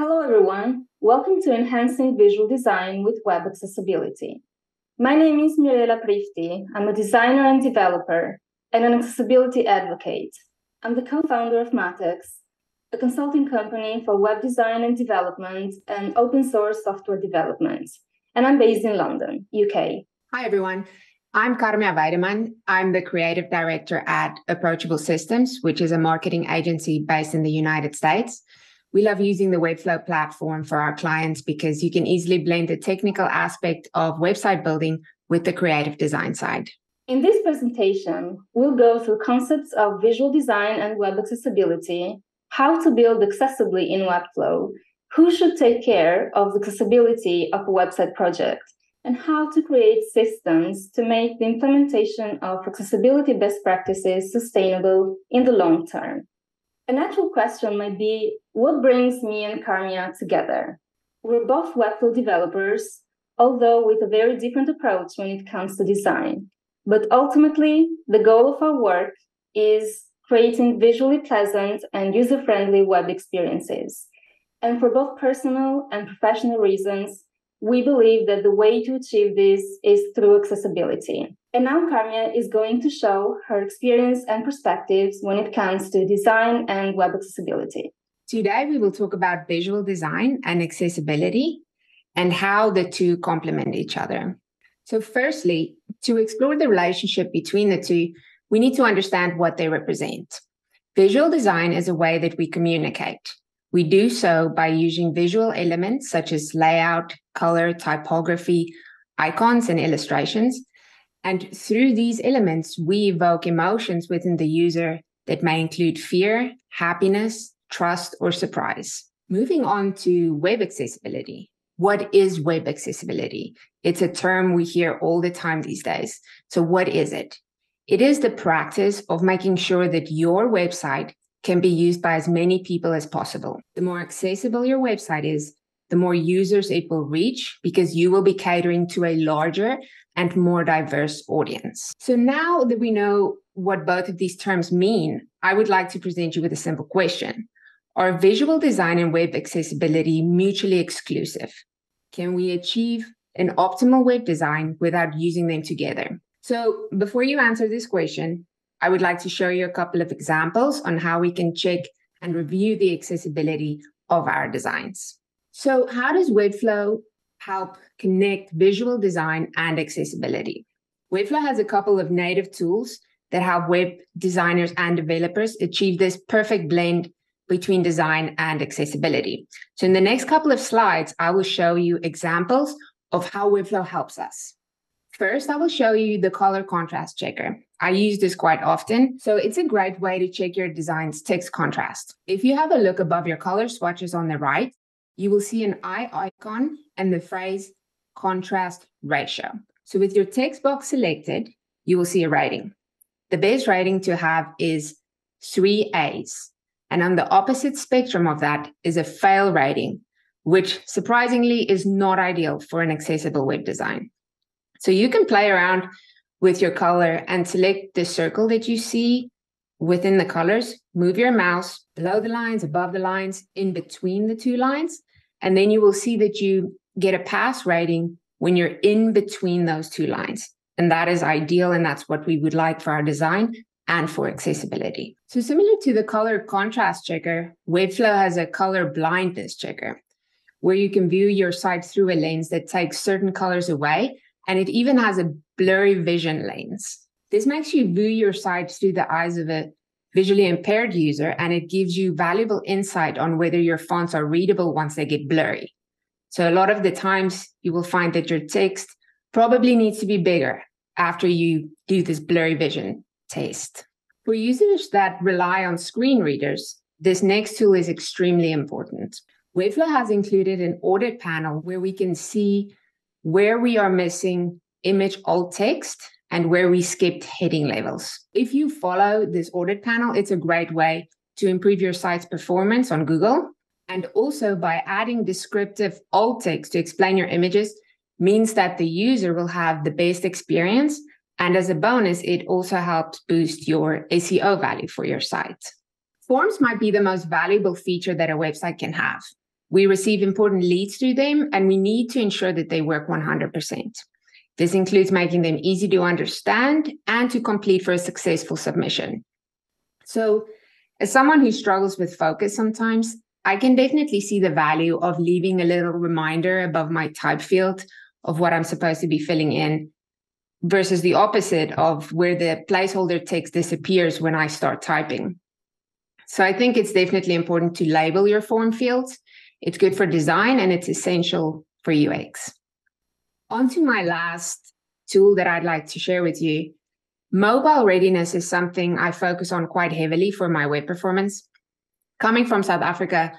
Hello, everyone. Welcome to Enhancing Visual Design with Web Accessibility. My name is Mirela Prifti. I'm a designer and developer and an accessibility advocate. I'm the co founder of Matex, a consulting company for web design and development and open source software development. And I'm based in London, UK. Hi, everyone. I'm Carmia Weideman. I'm the creative director at Approachable Systems, which is a marketing agency based in the United States. We love using the Webflow platform for our clients because you can easily blend the technical aspect of website building with the creative design side. In this presentation, we'll go through concepts of visual design and web accessibility, how to build accessibly in Webflow, who should take care of the accessibility of a website project, and how to create systems to make the implementation of accessibility best practices sustainable in the long term. A natural question might be what brings me and Carmia together? We're both Webflow developers, although with a very different approach when it comes to design. But ultimately, the goal of our work is creating visually pleasant and user friendly web experiences. And for both personal and professional reasons, we believe that the way to achieve this is through accessibility. And now Carmia is going to show her experience and perspectives when it comes to design and web accessibility. Today, we will talk about visual design and accessibility and how the two complement each other. So, firstly, to explore the relationship between the two, we need to understand what they represent. Visual design is a way that we communicate. We do so by using visual elements such as layout, color, typography, icons, and illustrations. And through these elements, we evoke emotions within the user that may include fear, happiness, trust, or surprise. Moving on to web accessibility. What is web accessibility? It's a term we hear all the time these days. So, what is it? It is the practice of making sure that your website can be used by as many people as possible. The more accessible your website is, the more users it will reach because you will be catering to a larger and more diverse audience. So now that we know what both of these terms mean, I would like to present you with a simple question. Are visual design and web accessibility mutually exclusive? Can we achieve an optimal web design without using them together? So, before you answer this question, I would like to show you a couple of examples on how we can check and review the accessibility of our designs. So, how does Webflow help connect visual design and accessibility? Webflow has a couple of native tools that help web designers and developers achieve this perfect blend between design and accessibility. So, in the next couple of slides, I will show you examples of how Webflow helps us. First, I will show you the color contrast checker. I use this quite often, so it's a great way to check your design's text contrast. If you have a look above your color swatches on the right, you will see an eye icon and the phrase contrast ratio. So with your text box selected, you will see a rating. The best rating to have is three A's. And on the opposite spectrum of that is a fail rating, which surprisingly is not ideal for an accessible web design. So you can play around with your color and select the circle that you see within the colors. Move your mouse below the lines, above the lines, in between the two lines. And then you will see that you get a pass rating when you're in between those two lines. And that is ideal. And that's what we would like for our design and for accessibility. So, similar to the color contrast checker, Webflow has a color blindness checker where you can view your site through a lens that takes certain colors away and it even has a blurry vision lens. This makes you view your site through the eyes of a visually impaired user, and it gives you valuable insight on whether your fonts are readable once they get blurry. So, a lot of the times you will find that your text probably needs to be bigger after you do this blurry vision test. For users that rely on screen readers, this next tool is extremely important. Webflow has included an audit panel where we can see where we are missing image alt text and where we skipped heading levels. If you follow this audit panel, it's a great way to improve your site's performance on Google. And also by adding descriptive alt text to explain your images means that the user will have the best experience. And as a bonus, it also helps boost your SEO value for your site. Forms might be the most valuable feature that a website can have. We receive important leads through them, and we need to ensure that they work 100%. This includes making them easy to understand and to complete for a successful submission. So, as someone who struggles with focus sometimes, I can definitely see the value of leaving a little reminder above my type field of what I'm supposed to be filling in versus the opposite of where the placeholder text disappears when I start typing. So I think it's definitely important to label your form fields. It's good for design and it's essential for UX. On to my last tool that I'd like to share with you. Mobile readiness is something I focus on quite heavily for my web performance. Coming from South Africa,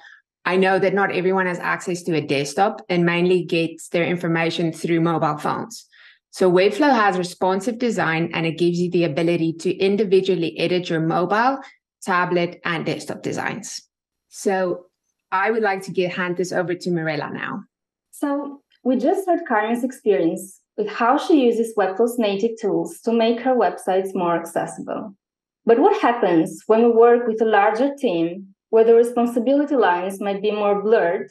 I know that not everyone has access to a desktop and mainly gets their information through mobile phones. So Webflow has responsive design and it gives you the ability to individually edit your mobile, tablet, and desktop designs. So I would like to get, hand this over to Mirela now. So we just heard Carmen's experience with how she uses Webflow's native tools to make her websites more accessible. But what happens when we work with a larger team where the responsibility lines might be more blurred,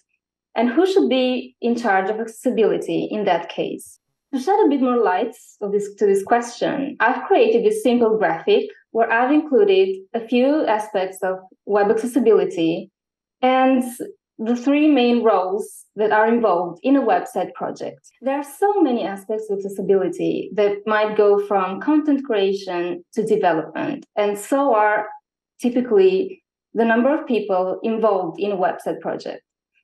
and who should be in charge of accessibility in that case? To shed a bit more light this, to this question, I've created this simple graphic where I've included a few aspects of web accessibility and the three main roles that are involved in a website project. There are so many aspects of accessibility that might go from content creation to development, and so are typically the number of people involved in a website project.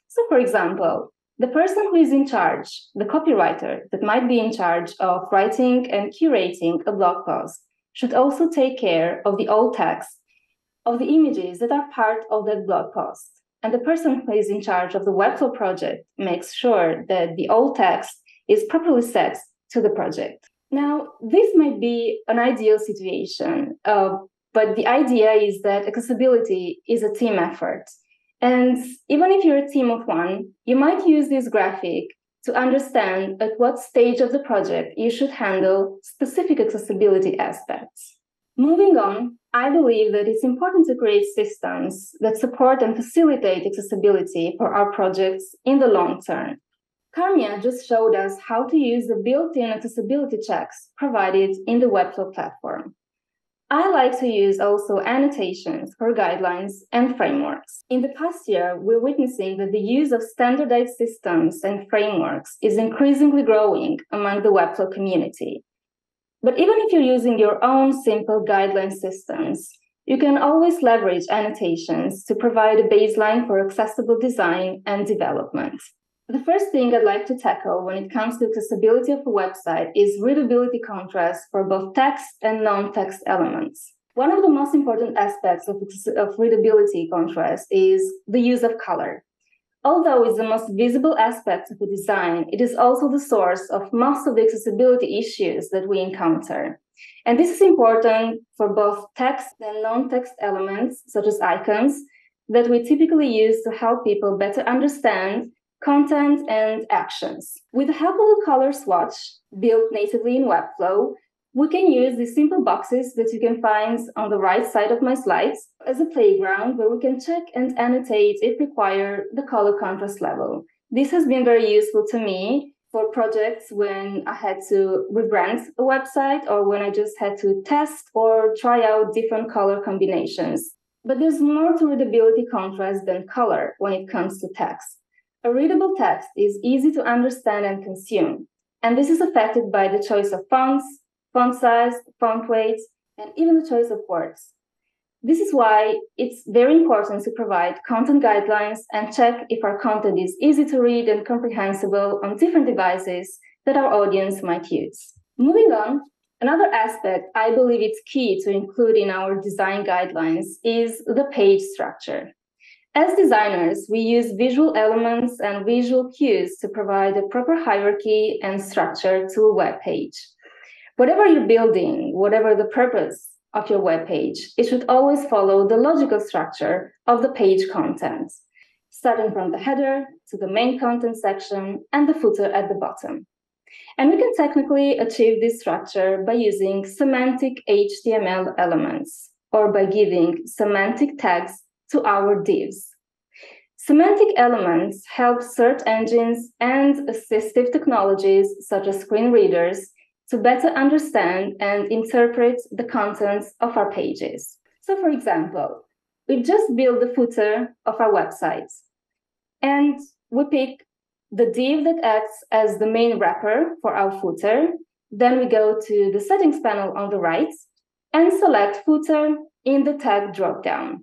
So, for example, the person who is in charge, the copywriter that might be in charge of writing and curating a blog post, should also take care of the alt text of the images that are part of that blog post. And the person who is in charge of the Webflow project makes sure that the alt text is properly set to the project. Now, this might be an ideal situation, uh, but the idea is that accessibility is a team effort. And even if you're a team of one, you might use this graphic to understand at what stage of the project you should handle specific accessibility aspects. Moving on, I believe that it's important to create systems that support and facilitate accessibility for our projects in the long term. Carmia just showed us how to use the built in accessibility checks provided in the Webflow platform. I like to use also annotations for guidelines and frameworks. In the past year, we're witnessing that the use of standardized systems and frameworks is increasingly growing among the Webflow community. But even if you're using your own simple guideline systems, you can always leverage annotations to provide a baseline for accessible design and development. The first thing I'd like to tackle when it comes to accessibility of a website is readability contrast for both text and non text elements. One of the most important aspects of, of readability contrast is the use of color. Although it's the most visible aspect of a design, it is also the source of most of the accessibility issues that we encounter. And this is important for both text and non text elements, such as icons, that we typically use to help people better understand content, and actions. With the help of the color swatch built natively in Webflow, we can use these simple boxes that you can find on the right side of my slides as a playground where we can check and annotate if required the color contrast level. This has been very useful to me for projects when I had to rebrand a website or when I just had to test or try out different color combinations. But there's more to readability contrast than color when it comes to text. A readable text is easy to understand and consume, and this is affected by the choice of fonts, font size, font weight, and even the choice of words. This is why it's very important to provide content guidelines and check if our content is easy to read and comprehensible on different devices that our audience might use. Moving on, another aspect I believe it's key to include in our design guidelines is the page structure. As designers, we use visual elements and visual cues to provide a proper hierarchy and structure to a web page. Whatever you're building, whatever the purpose of your web page, it should always follow the logical structure of the page content, starting from the header to the main content section and the footer at the bottom. And we can technically achieve this structure by using semantic HTML elements or by giving semantic tags to our divs. Semantic elements help search engines and assistive technologies such as screen readers to better understand and interpret the contents of our pages. So, for example, we just build the footer of our website and we pick the div that acts as the main wrapper for our footer. Then we go to the settings panel on the right and select footer in the tag dropdown.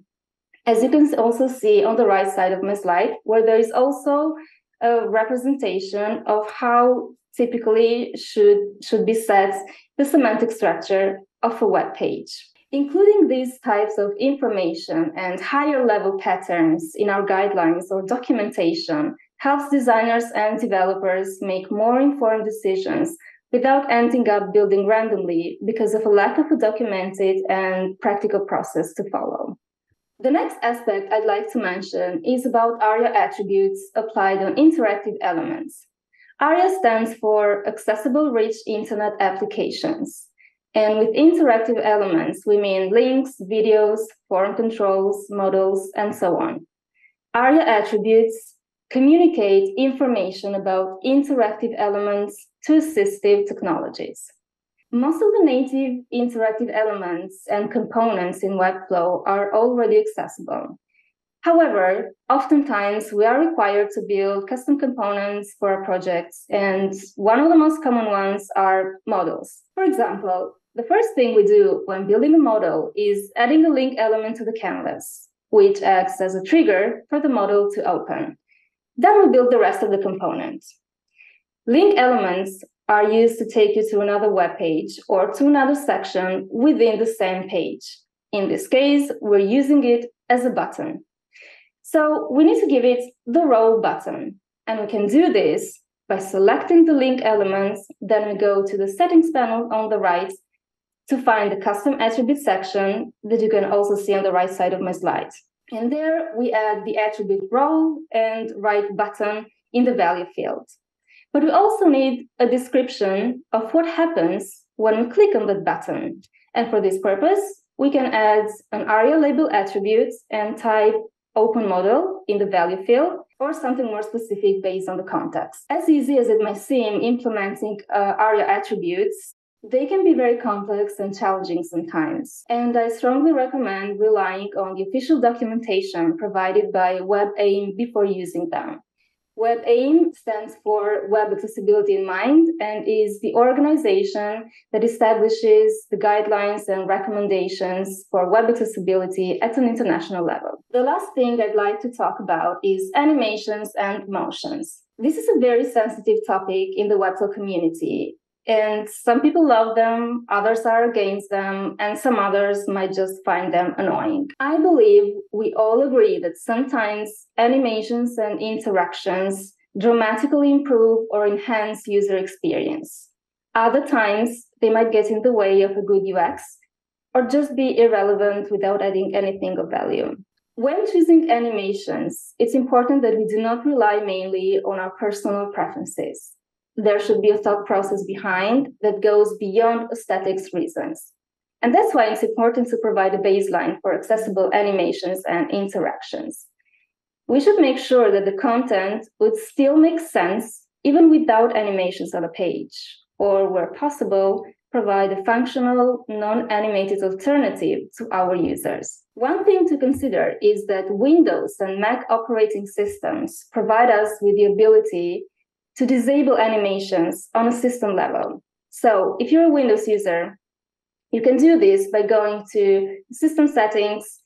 As you can also see on the right side of my slide, where there is also a representation of how typically should, should be set the semantic structure of a web page. Including these types of information and higher level patterns in our guidelines or documentation helps designers and developers make more informed decisions without ending up building randomly because of a lack of a documented and practical process to follow. The next aspect I'd like to mention is about ARIA attributes applied on interactive elements. ARIA stands for Accessible Rich Internet Applications. And with interactive elements, we mean links, videos, form controls, models, and so on. ARIA attributes communicate information about interactive elements to assistive technologies. Most of the native interactive elements and components in Webflow are already accessible. However, oftentimes we are required to build custom components for our projects, and one of the most common ones are models. For example, the first thing we do when building a model is adding a link element to the canvas, which acts as a trigger for the model to open. Then we build the rest of the components. Link elements are used to take you to another web page or to another section within the same page. In this case, we're using it as a button. So we need to give it the role button. And we can do this by selecting the link elements. Then we go to the settings panel on the right to find the custom attribute section that you can also see on the right side of my slide. And there we add the attribute role and right button in the value field. But we also need a description of what happens when we click on that button. And for this purpose, we can add an ARIA label attribute and type open model in the value field or something more specific based on the context. As easy as it may seem, implementing uh, ARIA attributes they can be very complex and challenging sometimes, and I strongly recommend relying on the official documentation provided by WebAIM before using them. WebAIM stands for Web Accessibility in Mind and is the organization that establishes the guidelines and recommendations for web accessibility at an international level. The last thing I'd like to talk about is animations and motions. This is a very sensitive topic in the Webflow community and some people love them, others are against them, and some others might just find them annoying. I believe we all agree that sometimes animations and interactions dramatically improve or enhance user experience. Other times, they might get in the way of a good UX or just be irrelevant without adding anything of value. When choosing animations, it's important that we do not rely mainly on our personal preferences there should be a thought process behind that goes beyond aesthetics reasons. And that's why it's important to provide a baseline for accessible animations and interactions. We should make sure that the content would still make sense even without animations on a page, or where possible, provide a functional, non animated alternative to our users. One thing to consider is that Windows and Mac operating systems provide us with the ability to disable animations on a system level. So if you're a Windows user, you can do this by going to system settings,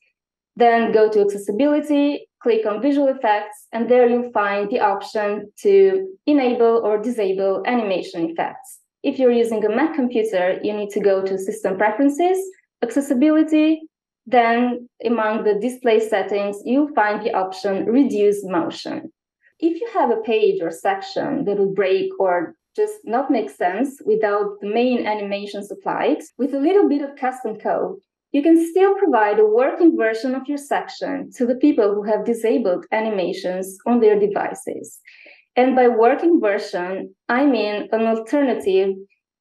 then go to accessibility, click on visual effects, and there you'll find the option to enable or disable animation effects. If you're using a Mac computer, you need to go to system preferences, accessibility, then among the display settings, you'll find the option reduce motion. If you have a page or section that will break or just not make sense without the main animations applied, with a little bit of custom code, you can still provide a working version of your section to the people who have disabled animations on their devices. And by working version, I mean an alternative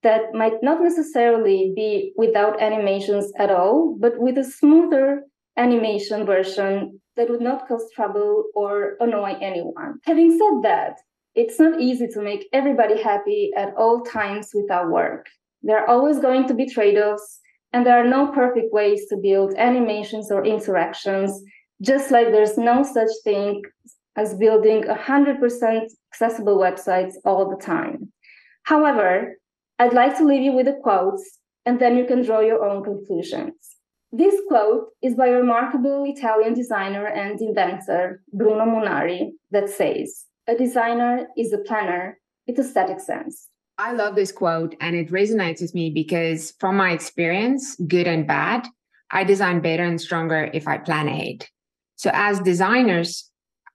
that might not necessarily be without animations at all, but with a smoother animation version that would not cause trouble or annoy anyone. Having said that, it's not easy to make everybody happy at all times with our work. There are always going to be trade offs, and there are no perfect ways to build animations or interactions, just like there's no such thing as building 100% accessible websites all the time. However, I'd like to leave you with the quotes, and then you can draw your own conclusions. This quote is by a remarkable Italian designer and inventor, Bruno Munari, that says, A designer is a planner with aesthetic sense. I love this quote, and it resonates with me because, from my experience, good and bad, I design better and stronger if I plan ahead. So, as designers,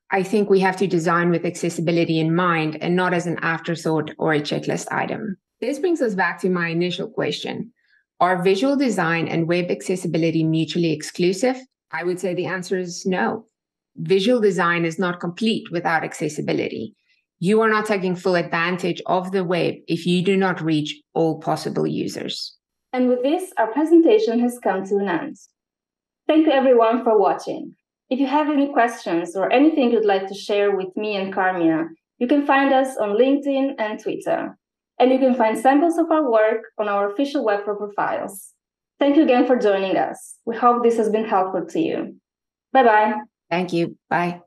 I think we have to design with accessibility in mind and not as an afterthought or a checklist item. This brings us back to my initial question Are visual design and web accessibility mutually exclusive? I would say the answer is no. Visual design is not complete without accessibility. You are not taking full advantage of the web if you do not reach all possible users. And with this, our presentation has come to an end. Thank you everyone for watching. If you have any questions or anything you'd like to share with me and Carmia, you can find us on LinkedIn and Twitter. And you can find samples of our work on our official web profiles. Thank you again for joining us. We hope this has been helpful to you. Bye bye. Thank you. Bye.